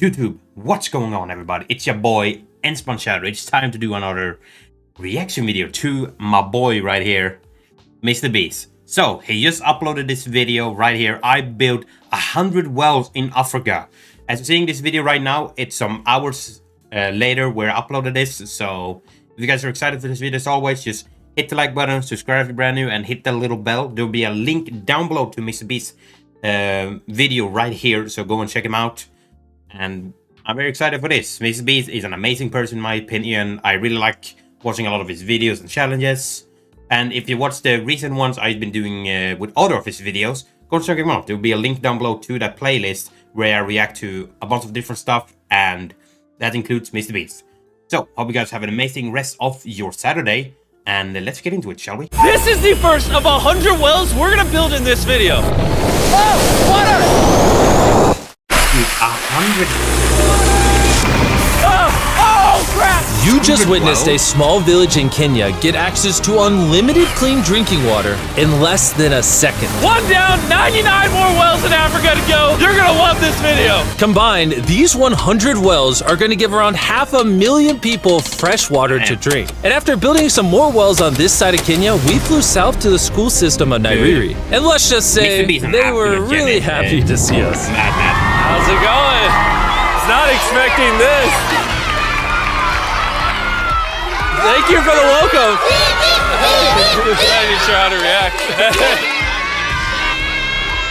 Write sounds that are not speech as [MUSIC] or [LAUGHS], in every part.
YouTube, what's going on everybody? It's your boy EndSpawnShadow. It's time to do another reaction video to my boy right here, Mr. Beast. So, he just uploaded this video right here. I built a hundred wells in Africa. As you're seeing this video right now, it's some hours uh, later where I uploaded this. So, if you guys are excited for this video as always, just hit the like button, subscribe if you're brand new, and hit the little bell. There'll be a link down below to Mr. Beast's uh, video right here. So go and check him out and I'm very excited for this. Mr. Beast is an amazing person in my opinion. I really like watching a lot of his videos and challenges. And if you watch the recent ones I've been doing uh, with other of his videos, go check them out. There will be a link down below to that playlist where I react to a bunch of different stuff and that includes Mr. Beast. So, hope you guys have an amazing rest of your Saturday and let's get into it, shall we? This is the first of a hundred wells we're gonna build in this video. Oh, water! Dude, a hundred oh, oh, You just witnessed a small village in Kenya get access to unlimited clean drinking water in less than a second. One down, 99 more wells in Africa to go. You're gonna love this video. Combined, these 100 wells are gonna give around half a million people fresh water to drink. And after building some more wells on this side of Kenya, we flew south to the school system of Nairiri. And let's just say they were really happy to see us. How's it going? Not expecting this. Thank you for the welcome. I'm not even sure how to react.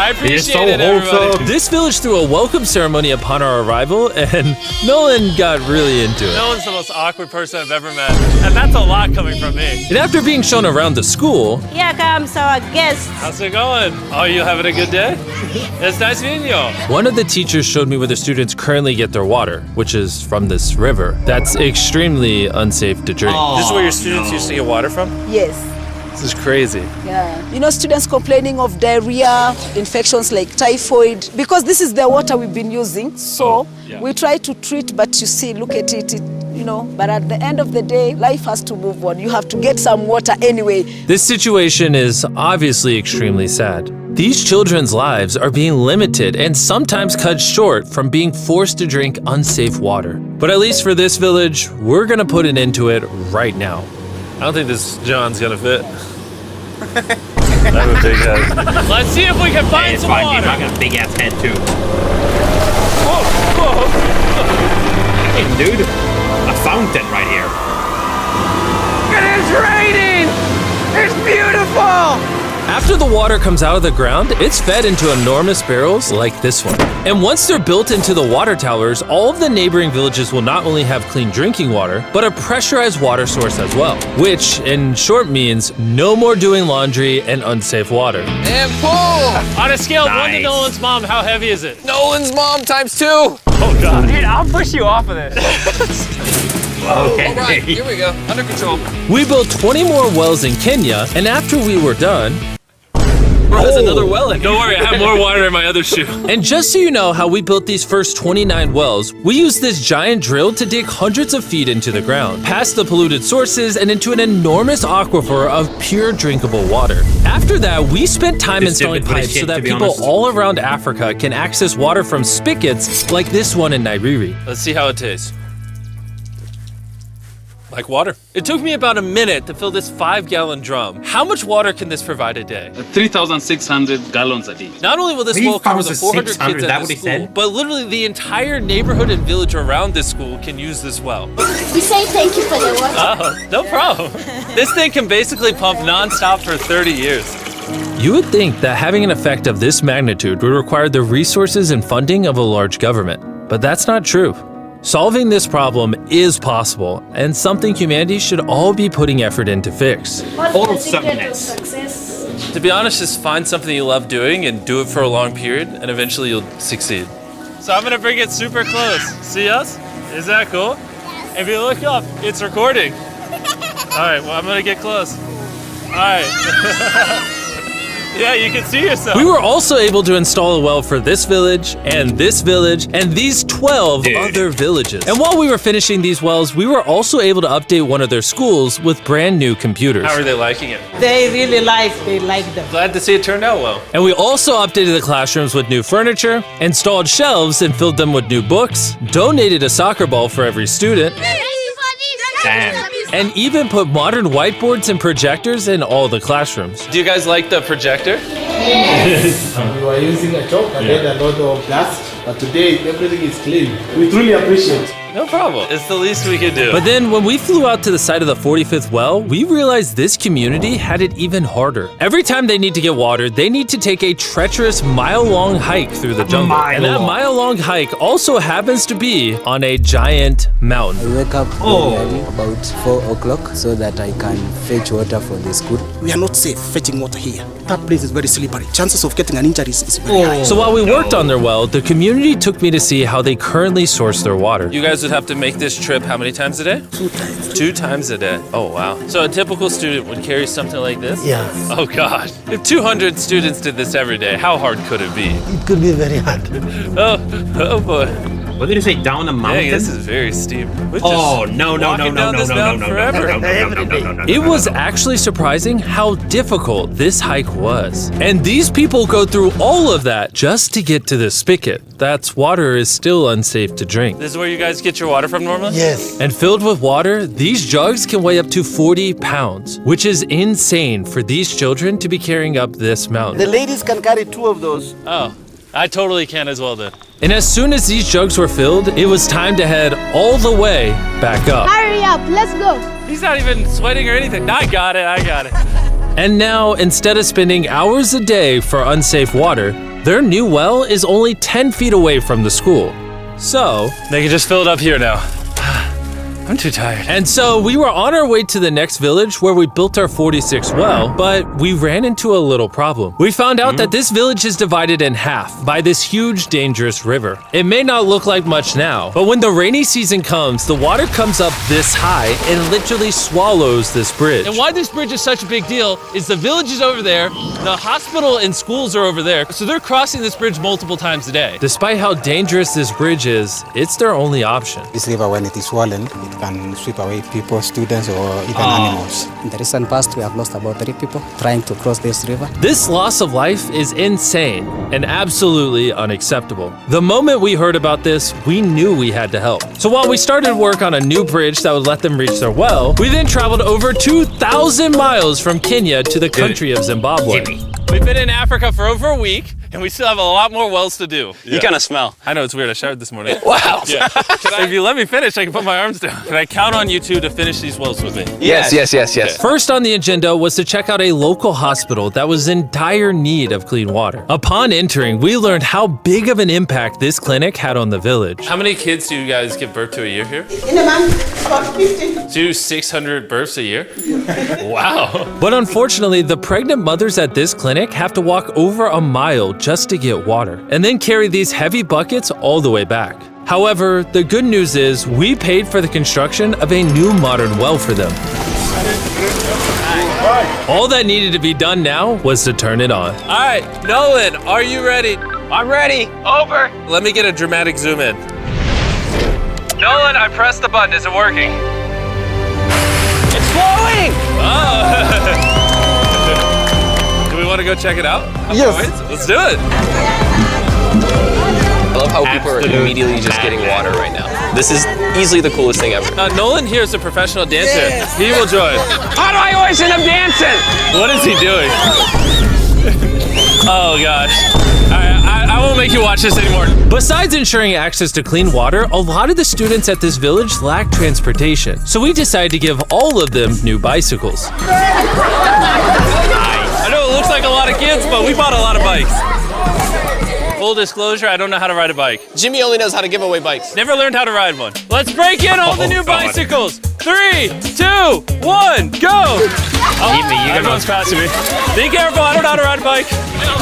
I appreciate so it, everybody. This village threw a welcome ceremony upon our arrival, and [LAUGHS] Nolan got really into it. Nolan's the most awkward person I've ever met, and that's a lot coming from me. And after being shown around the school, here comes our guest. How's it going? Are you having a good day? it's nice meeting you. One of the teachers showed me where the students currently get their water, which is from this river. That's extremely unsafe to drink. Oh, this is where your students no. used to get water from? Yes. This is crazy. Yeah. You know, students complaining of diarrhea, infections like typhoid, because this is the water we've been using. So oh, yeah. we try to treat, but you see, look at it, it, you know, but at the end of the day, life has to move on. You have to get some water anyway. This situation is obviously extremely sad. These children's lives are being limited and sometimes cut short from being forced to drink unsafe water. But at least for this village, we're gonna put an end to it right now. I don't think this John's gonna fit. I have a big head. Let's see if we can find hey, some fine. water. I got a big ass head too. Whoa, whoa. Hey, dude, a fountain right here. It is raining. It's beautiful. After the water comes out of the ground, it's fed into enormous barrels like this one. And once they're built into the water towers, all of the neighboring villages will not only have clean drinking water, but a pressurized water source as well. Which, in short, means no more doing laundry and unsafe water. And pull! On a scale of nice. 1 to Nolan's mom, how heavy is it? Nolan's mom times 2! Oh god. Dude, I'll push you off of this. [LAUGHS] Okay. All right, here we go. Under control. We built 20 more wells in Kenya, and after we were done, Bro, there's another well in Don't worry, I have more water in my other shoe. [LAUGHS] And just so you know how we built these first 29 wells, we used this giant drill to dig hundreds of feet into the ground, past the polluted sources and into an enormous aquifer of pure drinkable water. After that, we spent time this installing pipes so that people honest. all around Africa can access water from spigots like this one in Nairiri. Let's see how it tastes. Like water. It took me about a minute to fill this five gallon drum. How much water can this provide a day? 3,600 gallons a day. Not only will this well cover the 400 kids at the school, but literally the entire neighborhood and village around this school can use this well. We say thank you for the water. Oh, uh, no problem. this thing can basically pump nonstop for 30 years. You would think that having an effect of this magnitude would require the resources and funding of a large government, but that's not true. Solving this problem is possible and something humanity should all be putting effort in to fix. What's the success? To be honest, just find something you love doing and do it for a long period and eventually you'll succeed. So I'm gonna bring it super close. See us? Is that cool? Yes. If you look up, it's recording. [LAUGHS] all right, well I'm gonna get close. All right. [LAUGHS] [LAUGHS] Yeah, you can see yourself. We were also able to install a well for this village and this village and these 12 Dude. other villages. And while we were finishing these wells, we were also able to update one of their schools with brand new computers. How are they liking it? They really like, they like them. Glad to see it turned out well. And we also updated the classrooms with new furniture, installed shelves and filled them with new books, donated a soccer ball for every student, Damn. And even put modern whiteboards and projectors in all the classrooms. Do you guys like the projector? Yes. [LAUGHS] we were using a chalk and then a lot of dust, but today everything is clean. We truly appreciate. No problem. It's the least we could do. But then when we flew out to the site of the 45th well, we realized this community had it even harder. Every time they need to get water, they need to take a treacherous mile-long hike through the jungle. mile and that mile-long hike also happens to be on a giant mountain. I wake up Oh. early, about 4 o'clock, so that I can fetch water for the school. we are not safe fetching water here. That place is very slippery. Chances of getting an injury is, is very oh. high. So while we worked on their well, the community took me to see how they currently source their water. you guys would have to make this trip how many times a day? Two times. Two times a day. Oh, wow. So a typical student would carry something like this? Yeah, Oh, God. If 200 students did this every day, how hard could it be? it could be very hard. Oh, oh boy. What did you say? Down a mountain? Dang, this is very steep. We're oh just no no no walking no down no this no no mountain no no forever. no no no no no no no It was actually surprising how difficult this hike was. And these people go through all of that just to get to the spigot. That's water is still unsafe to drink. This is where you guys get your water from normally? Yes. And filled with water, these jugs can weigh up to 40 pounds, which is insane for these children to be carrying up this mountain. The ladies can carry two of those. Oh, I totally can as well then. And as soon as these jugs were filled, it was time to head all the way back up. Hurry up, let's go. He's not even sweating or anything. I got it, I got it. [LAUGHS] And now, instead of spending hours a day for unsafe water, their new well is only 10 feet away from the school. So, They can just fill it up here now. I'm too tired. and so we were on our way to the next village where we built our 46 well, but we ran into a little problem. We found out that hmm? this village is divided in half by this huge, dangerous river. It may not look like much now, but when the rainy season comes, the water comes up this high and literally swallows this bridge. And why this bridge is such a big deal is the village is over there, the hospital and schools are over there, so they're crossing this bridge multiple times a day. Despite how dangerous this bridge is, it's their only option. This river, when it is swollen, it can sweep away people, students, or even Oh. animals. In the recent past, we have lost about three people trying to cross this river. This loss of life is insane and absolutely unacceptable. The moment we heard about this, we knew we had to help. So while we started work on a new bridge that would let them reach their well, we then traveled over 2,000 miles from Kenya to the country of Zimbabwe. We've been in Africa for over a week, and we still have a lot more wells to do. You kind of smell. I know it's weird. I showered this morning. [LAUGHS] Wow. Yeah. [LAUGHS] Can I- if you let me finish, I can put my arms down. Can I count on you two to finish these wells with me? Yes, yes, yes, yes. First on the agenda was to check out a local hospital that was in dire need of clean water. Upon entering, we learned how big of an impact this clinic had on the village. How many kids do you guys give birth to a year here? In a month, about 15. So do 600 births a year? wow. But unfortunately, the pregnant mothers at this clinic have to walk over a mile just to get water, and then carry these heavy buckets all the way back. However, the good news is we paid for the construction of a new modern well for them. All that needed to be done now was to turn it on. All right, Nolan, are you ready? I'm ready. Over. Let me get a dramatic zoom in. Nolan, I pressed the button. Is it working? Go check it out? Yes. Let's do it. I love how people are immediately just getting water right now. This is easily the coolest thing ever. Uh, Nolan here is a professional dancer. He will join. How do I always end up dancing? What is he doing? [LAUGHS] oh gosh. All right, I, I won't make you watch this anymore. Besides ensuring access to clean water, a lot of the students at this village lack transportation. So we decided to give all of them new bicycles. Like a lot of kids, but we bought a lot of bikes. Full disclosure, I don't know how to ride a bike. Jimmy only knows how to give away bikes. Never learned how to ride one. Let's break in all the Oh, new God. bicycles. Three, two, one, go! Oh, me. you're gonna- everyone's passing me. Be careful, I don't know how to ride a bike.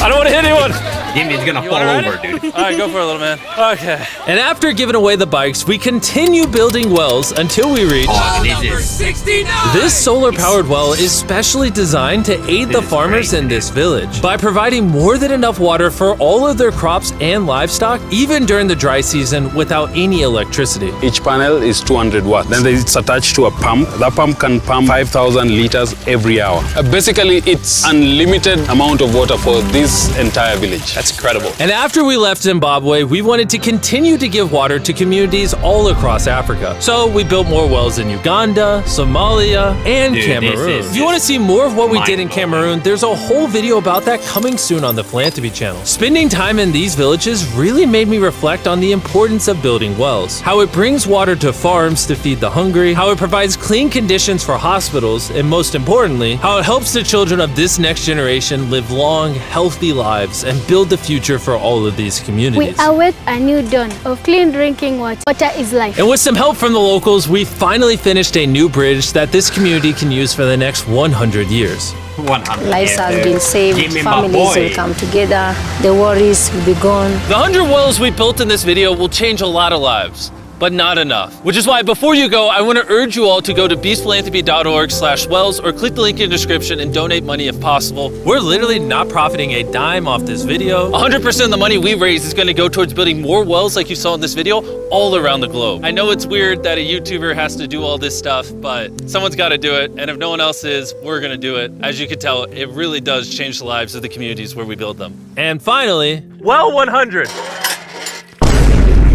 I don't want to hit anyone. Jimmy's gonna You fall over, dude. All right, go for it, little man. Okay. And after giving away the bikes, we continue building wells until we reach. Oh, this is This solar powered well is specially designed to aid the farmers in this village by providing more than enough water for all of their crops and livestock, even during the dry season without any electricity. Each panel is 200 watts. Then it's attached to a pump. That pump can pump 5,000 liters every hour. Uh, basically, it's unlimited amount of water for this entire village. That's incredible. And after we left Zimbabwe, we wanted to continue to give water to communities all across Africa. So we built more wells in Uganda, Somalia, and Dude, Cameroon. is If you want to see more of what we did in. Cameroon, there's a whole video about that coming soon on the Philanthropy channel. Spending time in these villages really made me reflect on the importance of building wells, how it brings water to farms to feed the hungry, how it provides clean conditions for hospitals, and most importantly, how it helps the children of this next generation live long, healthy lives and build the future for all of these communities. We communities. await a new dawn of clean drinking water. Water is life. And with some help from the locals, we finally finished a new bridge that this community can use for the next 100 years. 100. Lives yeah, have been saved, families will come together, the worries will be gone. The 100 wells we built in this video will change a lot of lives, but not enough. Which is why before you go, I want to urge you all to go to beastphilanthropy.org slash wells or click the link in the description and donate money if possible. We're literally not profiting a dime off this video. 100% of the money we raise is going to go towards building more wells like you saw in this video all around the globe. I know it's weird that a YouTuber has to do all this stuff, but someone's got to do it. And if no one else is, we're going to do it. As you can tell, it really does change the lives of the communities where we build them. And finally, well 100.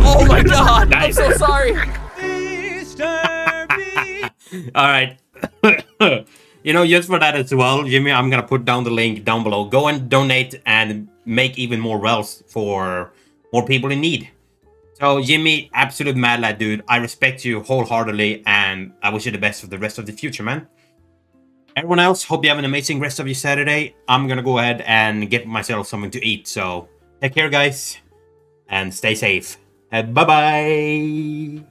Oh my [LAUGHS] god, I'm so sorry. [LAUGHS] All right. [COUGHS] you know, just for that as well, Jimmy, I'm gonna put down the link down below. Go and donate and make even more wealth for more people in need. So, Jimmy, absolute mad lad, dude. I respect you wholeheartedly, and I wish you the best for the rest of the future, man. Everyone else, hope you have an amazing rest of your Saturday. I'm gonna go ahead and get myself something to eat. So, take care, guys, and stay safe. And bye bye.